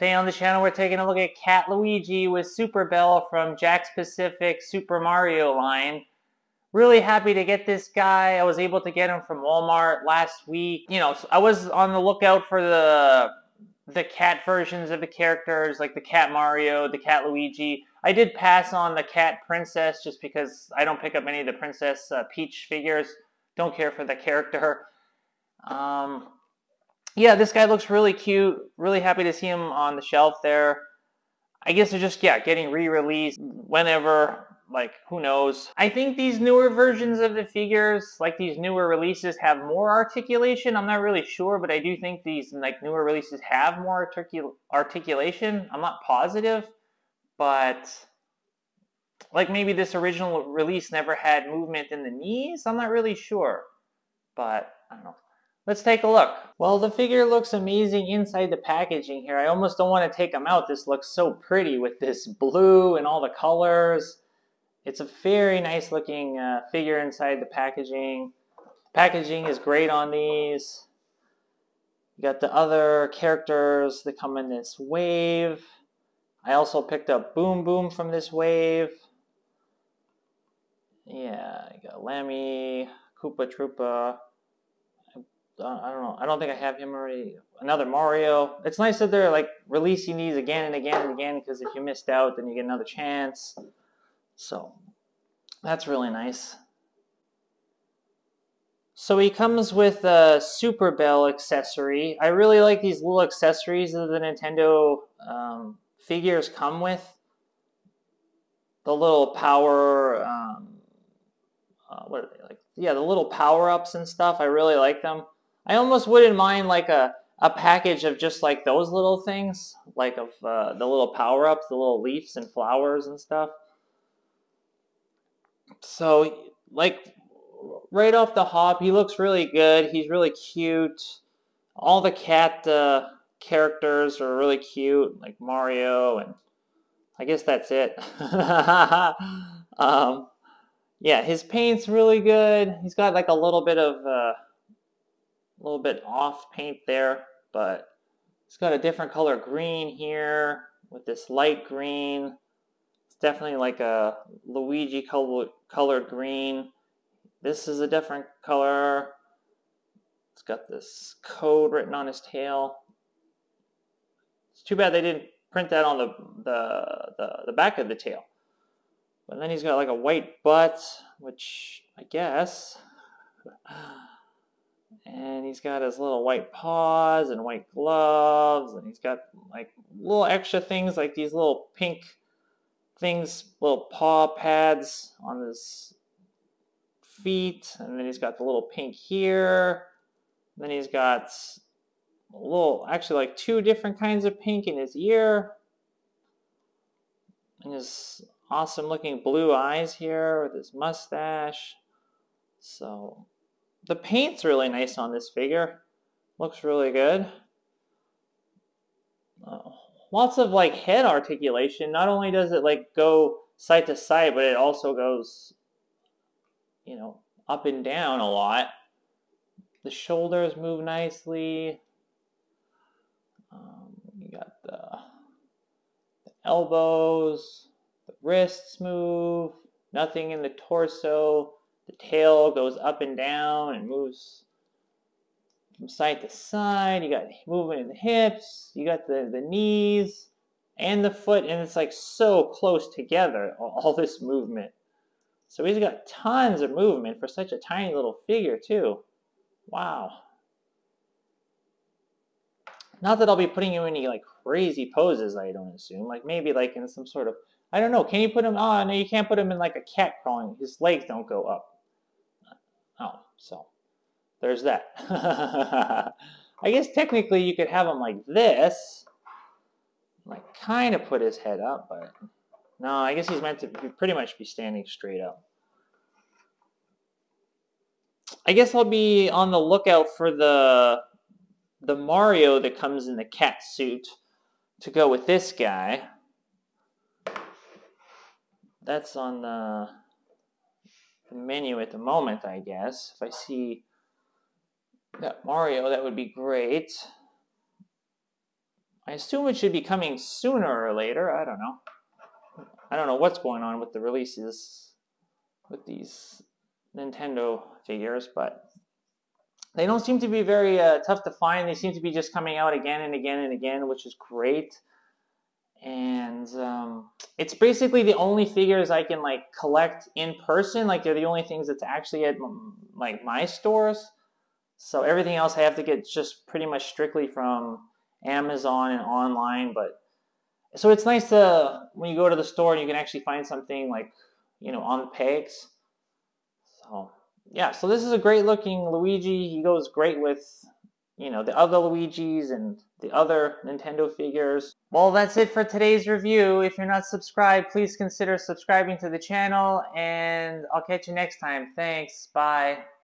Today on the channel we're taking a look at Cat Luigi with Super Bell from Jakks Pacific Super Mario line. Really happy to get this guy. I was able to get him from Walmart last week. You know, I was on the lookout for the the cat versions of the characters, like the Cat Mario, the Cat Luigi. I did pass on the Cat Princess just because I don't pick up any of the Princess uh, Peach figures. Don't care for the character. Um, yeah, this guy looks really cute. Really happy to see him on the shelf there. I guess they're just, yeah, getting re-released whenever, like, who knows. I think these newer versions of the figures, like these newer releases, have more articulation. I'm not really sure, but I do think these, like, newer releases have more articul articulation. I'm not positive, but, like, maybe this original release never had movement in the knees. I'm not really sure, but, I don't know. Let's take a look. Well, the figure looks amazing inside the packaging here. I almost don't want to take them out. This looks so pretty with this blue and all the colors. It's a very nice looking uh, figure inside the packaging. Packaging is great on these. You got the other characters that come in this wave. I also picked up Boom Boom from this wave. Yeah, you got Lemmy, Koopa Troopa, I don't know. I don't think I have him already. Another Mario. It's nice that they're like releasing these again and again and again because if you missed out, then you get another chance. So that's really nice. So he comes with a Super Bell accessory. I really like these little accessories that the Nintendo um, figures come with. The little power, um, uh, what are they like? Yeah, the little power ups and stuff. I really like them. I almost wouldn't mind like a, a package of just like those little things, like of uh, the little power-ups, the little leaves and flowers and stuff. So, like, right off the hop, he looks really good. He's really cute. All the cat uh, characters are really cute, like Mario, and I guess that's it. um, yeah, his paint's really good. He's got like a little bit of... Uh, a little bit off paint there, but it's got a different color green here with this light green. It's definitely like a Luigi colored green. This is a different color. It's got this code written on his tail. It's too bad they didn't print that on the, the, the, the back of the tail. But then he's got like a white butt, which I guess and he's got his little white paws and white gloves and he's got like little extra things like these little pink things little paw pads on his feet and then he's got the little pink here then he's got a little actually like two different kinds of pink in his ear. And his awesome looking blue eyes here with his mustache. So the paint's really nice on this figure. Looks really good. Uh, lots of like head articulation. Not only does it like go side to side, but it also goes, you know, up and down a lot. The shoulders move nicely. Um, you got the, the elbows, the wrists move, nothing in the torso. The tail goes up and down and moves from side to side. You got movement in the hips. You got the, the knees and the foot. And it's like so close together, all this movement. So he's got tons of movement for such a tiny little figure too. Wow. Not that I'll be putting him in any like crazy poses, I don't assume. Like maybe like in some sort of, I don't know, can you put him, oh no, you can't put him in like a cat crawling. His legs don't go up. Oh, so there's that. I guess technically you could have him like this. Like kind of put his head up, but no, I guess he's meant to pretty much be standing straight up. I guess I'll be on the lookout for the the Mario that comes in the cat suit to go with this guy. That's on the the menu at the moment, I guess. If I see that Mario, that would be great. I assume it should be coming sooner or later. I don't know. I don't know what's going on with the releases with these Nintendo figures, but they don't seem to be very uh, tough to find. They seem to be just coming out again and again and again, which is great. And um, it's basically the only figures I can like collect in person. Like they're the only things that's actually at like my stores. So everything else I have to get just pretty much strictly from Amazon and online. But so it's nice to when you go to the store and you can actually find something like you know on the pegs. So yeah, so this is a great looking Luigi. He goes great with, you know, the other Luigis and the other Nintendo figures. Well, that's it for today's review. If you're not subscribed, please consider subscribing to the channel, and I'll catch you next time. Thanks. Bye.